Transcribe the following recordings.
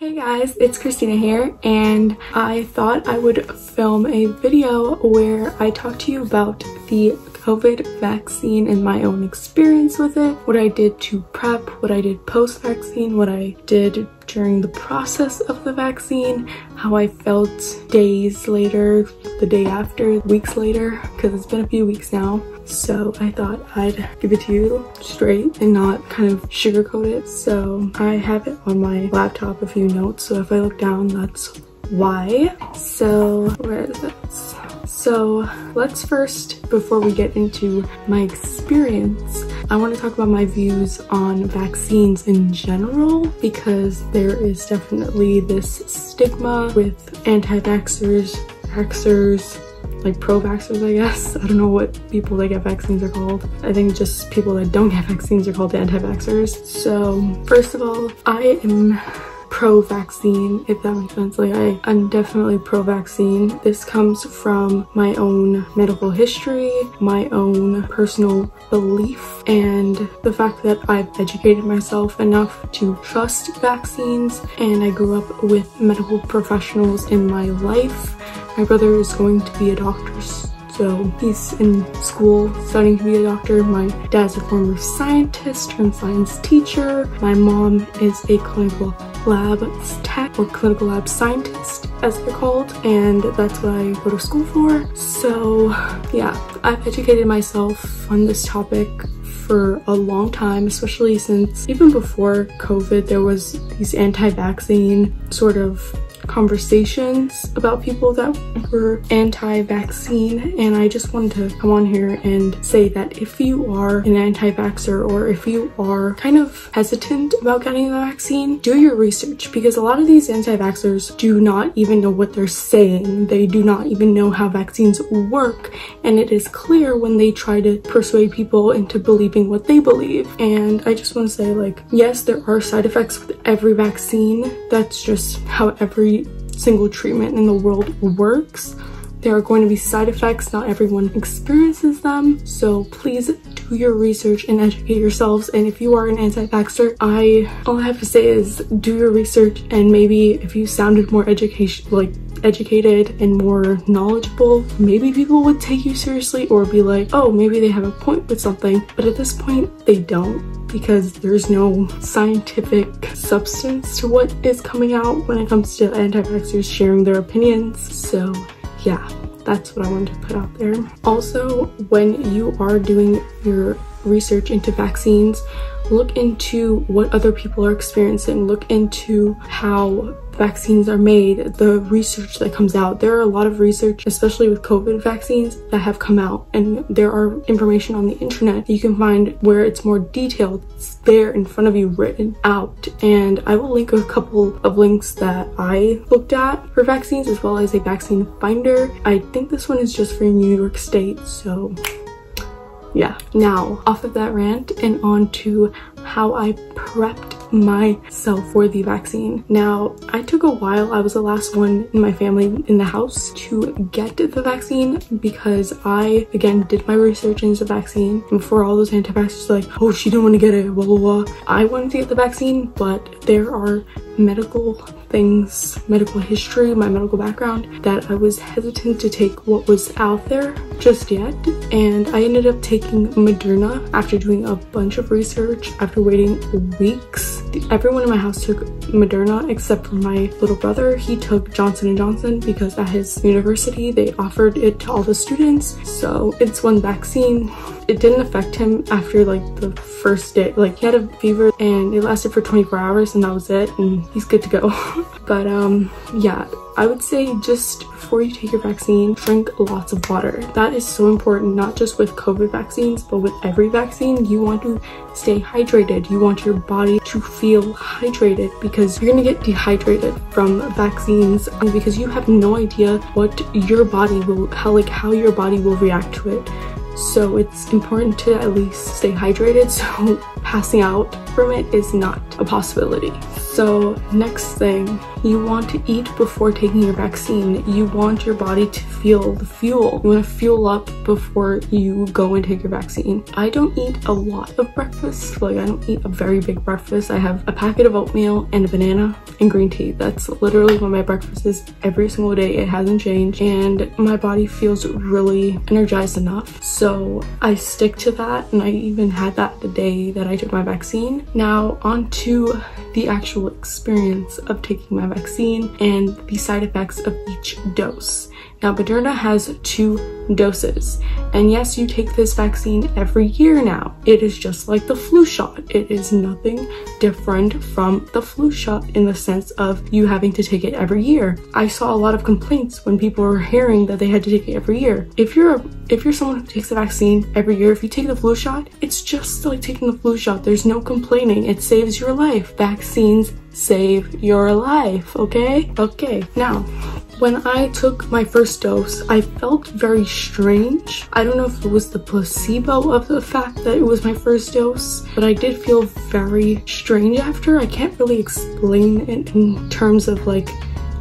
Hey guys, it's Kristina here and I thought I would film a video where I talk to you about the COVID vaccine and my own experience with it, what I did to prep, what I did post-vaccine, what I did during the process of the vaccine, how I felt days later, the day after, weeks later, because it's been a few weeks now. So I thought I'd give it to you straight and not kind of sugarcoat it. So I have it on my laptop, a few notes. So if I look down, that's why. So where is it? So let's first, before we get into my experience, I want to talk about my views on vaccines in general because there is definitely this stigma with anti-vaxxers, vaxxers, like pro-vaxxers I guess. I don't know what people that get vaccines are called. I think just people that don't get vaccines are called anti-vaxxers. So first of all, I am pro-vaccine, if that makes sense. Like, I, I'm definitely pro-vaccine. This comes from my own medical history, my own personal belief, and the fact that I've educated myself enough to trust vaccines, and I grew up with medical professionals in my life. My brother is going to be a doctor so he's in school studying to be a doctor. My dad's a former scientist and science teacher. My mom is a clinical lab tech or clinical lab scientist as they're called and that's what I go to school for. So yeah, I've educated myself on this topic for a long time, especially since even before COVID, there was these anti-vaccine sort of conversations about people that were anti-vaccine and I just wanted to come on here and say that if you are an anti-vaxxer or if you are kind of hesitant about getting the vaccine, do your research because a lot of these anti-vaxxers do not even know what they're saying. They do not even know how vaccines work and it is clear when they try to persuade people into believing what they believe. And I just want to say like, yes, there are side effects with every vaccine. That's just how every single treatment in the world works. There are going to be side effects, not everyone experiences them. So please do your research and educate yourselves. And if you are an anti-vaxxer, I all I have to say is do your research and maybe if you sounded more education like educated and more knowledgeable, maybe people would take you seriously or be like, oh, maybe they have a point with something. But at this point, they don't because there's no scientific substance to what is coming out when it comes to anti-vaxxers sharing their opinions. So yeah, that's what I wanted to put out there. Also, when you are doing your research into vaccines, look into what other people are experiencing, look into how vaccines are made, the research that comes out. There are a lot of research, especially with COVID vaccines, that have come out and there are information on the internet that you can find where it's more detailed. It's there in front of you written out. And I will link a couple of links that I looked at for vaccines as well as a vaccine finder. I think this one is just for New York State, so yeah. Now, off of that rant and on to how I prepped myself for the vaccine. Now, I took a while. I was the last one in my family in the house to get the vaccine because I, again, did my research into the vaccine. And before all those anti-vaxxers like, oh, she didn't want to get it, blah, blah, blah. I wanted to get the vaccine, but there are medical things, medical history, my medical background, that I was hesitant to take what was out there just yet. And I ended up taking Moderna after doing a bunch of research, after waiting weeks. Everyone in my house took Moderna except for my little brother. He took Johnson & Johnson because at his university, they offered it to all the students. So it's one vaccine. It didn't affect him after like the first day. Like he had a fever and it lasted for 24 hours and that was it. And he's good to go. but um, yeah, I would say just before you take your vaccine, drink lots of water. That is so important, not just with COVID vaccines, but with every vaccine. You want to stay hydrated. You want your body to feel hydrated because you're gonna get dehydrated from vaccines because you have no idea what your body will, how like how your body will react to it. So it's important to at least stay hydrated so passing out from it is not a possibility. So next thing, you want to eat before taking your vaccine. You want your body to feel the fuel. You want to fuel up before you go and take your vaccine. I don't eat a lot of breakfast. Like I don't eat a very big breakfast. I have a packet of oatmeal and a banana and green tea. That's literally what my breakfast is every single day. It hasn't changed and my body feels really energized enough. So I stick to that and I even had that the day that I took my vaccine. Now on to the actual experience of taking my vaccine and the side effects of each dose. Now, Moderna has two doses. And yes, you take this vaccine every year now. It is just like the flu shot. It is nothing different from the flu shot in the sense of you having to take it every year. I saw a lot of complaints when people were hearing that they had to take it every year. If you're a, if you're someone who takes the vaccine every year, if you take the flu shot, it's just like taking the flu shot. There's no complaining. It saves your life. Vaccines save your life, okay? Okay, now when I took my first dose, I felt very strange. I don't know if it was the placebo of the fact that it was my first dose, but I did feel very strange after. I can't really explain it in terms of like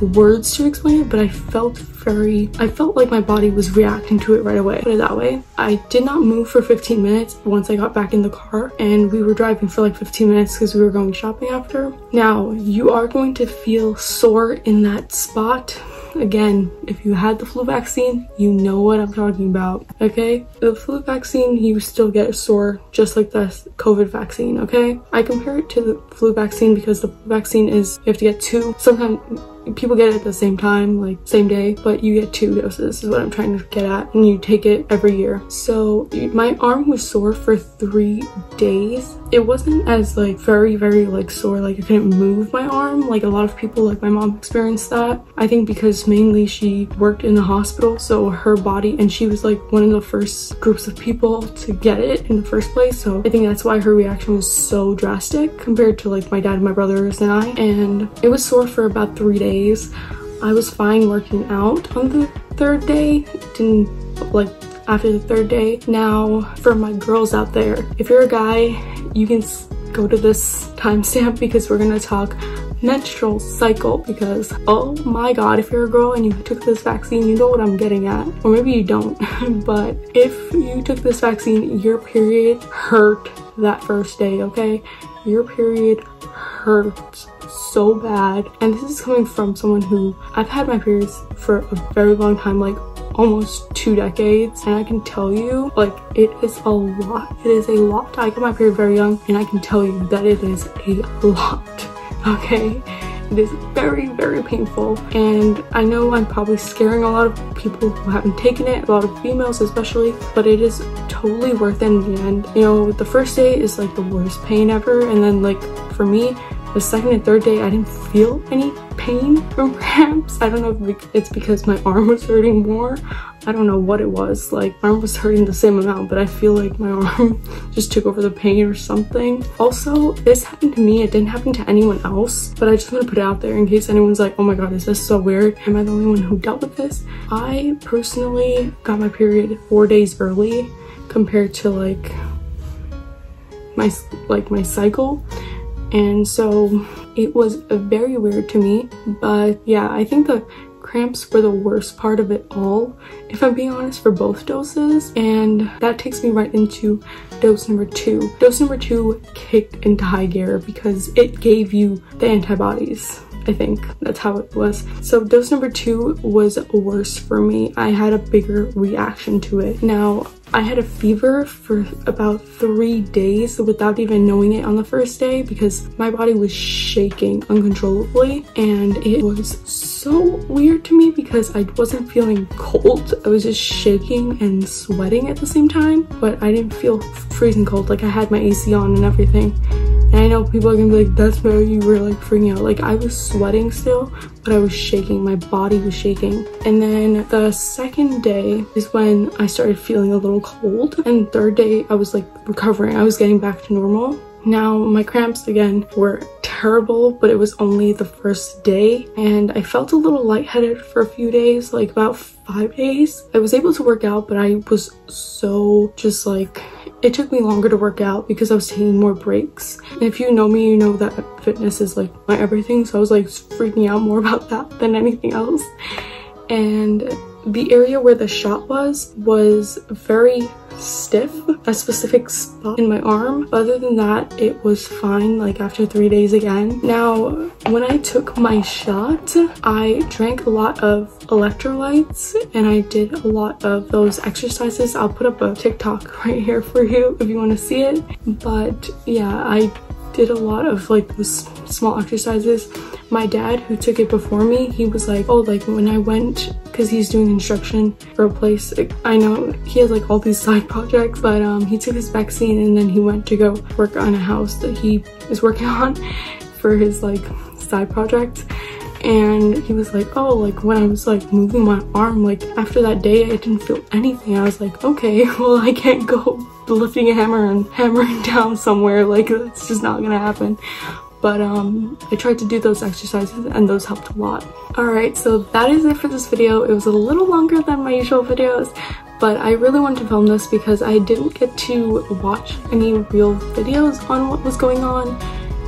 words to explain it, but I felt very, I felt like my body was reacting to it right away, put it that way. I did not move for 15 minutes once I got back in the car and we were driving for like 15 minutes because we were going shopping after. Now, you are going to feel sore in that spot Again, if you had the flu vaccine, you know what I'm talking about, okay? The flu vaccine, you still get sore just like the COVID vaccine, okay? I compare it to the flu vaccine because the vaccine is, you have to get two, sometimes people get it at the same time, like same day, but you get two doses is what I'm trying to get at and you take it every year. So my arm was sore for three days. It wasn't as like very, very like sore, like I couldn't move my arm. Like a lot of people, like my mom experienced that. I think because mainly she worked in the hospital, so her body, and she was like one of the first groups of people to get it in the first place. So I think that's why her reaction was so drastic compared to like my dad, my brothers and I. And it was sore for about three days days. I was fine working out on the third day. Didn't like after the third day. Now for my girls out there, if you're a guy, you can go to this timestamp because we're gonna talk menstrual cycle because oh my god if you're a girl and you took this vaccine you know what i'm getting at. Or maybe you don't but if you took this vaccine your period hurt that first day okay? Your period hurts so bad. And this is coming from someone who I've had my periods for a very long time, like almost two decades. And I can tell you like it is a lot. It is a lot. I got my period very young and I can tell you that it is a lot okay? It is very very painful. And I know I'm probably scaring a lot of people who haven't taken it a lot of females especially but it is totally worth it in the end. You know the first day is like the worst pain ever. And then like for me the second and third day, I didn't feel any pain from cramps. I don't know if it's because my arm was hurting more. I don't know what it was. Like, my arm was hurting the same amount, but I feel like my arm just took over the pain or something. Also, this happened to me. It didn't happen to anyone else, but I just want to put it out there in case anyone's like, oh my god, this is this so weird? Am I the only one who dealt with this? I personally got my period four days early compared to like my like my cycle and so it was very weird to me but yeah i think the cramps were the worst part of it all if i'm being honest for both doses and that takes me right into dose number two dose number two kicked into high gear because it gave you the antibodies I think that's how it was. So dose number two was worse for me. I had a bigger reaction to it. Now, I had a fever for about three days without even knowing it on the first day because my body was shaking uncontrollably and it was so weird to me because I wasn't feeling cold. I was just shaking and sweating at the same time, but I didn't feel freezing cold. Like I had my AC on and everything. And I know people are gonna be like, that's where you were like freaking out. Like I was sweating still, but I was shaking. My body was shaking. And then the second day is when I started feeling a little cold. And third day, I was like recovering. I was getting back to normal. Now my cramps again were terrible, but it was only the first day and I felt a little lightheaded for a few days, like about five days. I was able to work out, but I was so just like it took me longer to work out because I was taking more breaks. And if you know me, you know that fitness is like my everything. So I was like freaking out more about that than anything else. And the area where the shot was was very stiff a specific spot in my arm. Other than that it was fine like after three days again. Now when i took my shot i drank a lot of electrolytes and i did a lot of those exercises. I'll put up a tiktok right here for you if you want to see it. But yeah i did a lot of like small exercises. My dad who took it before me he was like oh like when i went because he's doing instruction for a place i know he has like all these side projects but um he took his vaccine and then he went to go work on a house that he is working on for his like side project and he was like oh like when i was like moving my arm like after that day i didn't feel anything. I was like okay well i can't go lifting a hammer and hammering down somewhere like it's just not gonna happen. But um i tried to do those exercises and those helped a lot. All right so that is it for this video. It was a little longer than my usual videos but I really wanted to film this because I didn't get to watch any real videos on what was going on.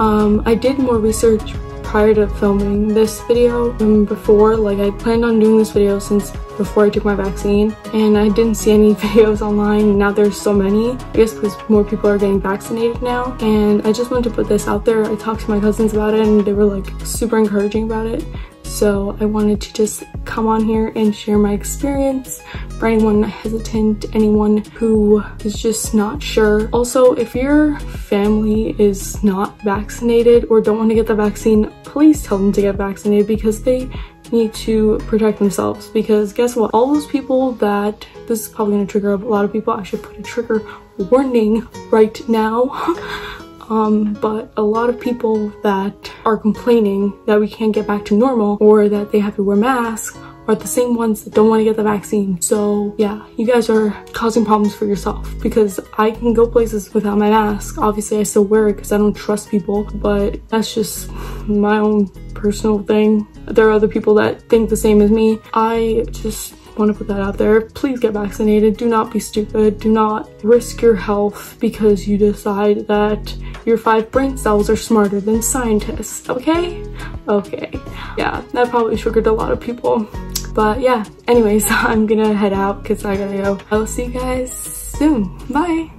Um, I did more research prior to filming this video and before. Like I planned on doing this video since before I took my vaccine and I didn't see any videos online now there's so many. I guess because more people are getting vaccinated now and I just wanted to put this out there. I talked to my cousins about it and they were like super encouraging about it so I wanted to just come on here and share my experience. For anyone hesitant, anyone who is just not sure. Also, if your family is not vaccinated or don't want to get the vaccine, please tell them to get vaccinated because they need to protect themselves. Because guess what? All those people that this is probably going to trigger a lot of people. I should put a trigger warning right now um, but a lot of people that are complaining that we can't get back to normal or that they have to wear masks are the same ones that don't want to get the vaccine. So yeah, you guys are causing problems for yourself because I can go places without my mask. Obviously I still wear it because I don't trust people, but that's just my own personal thing. There are other people that think the same as me. I just want to put that out there. Please get vaccinated. Do not be stupid. Do not risk your health because you decide that your five brain cells are smarter than scientists, okay? Okay. Yeah, that probably triggered a lot of people. But yeah, anyways, I'm gonna head out because I gotta go. I will see you guys soon. Bye!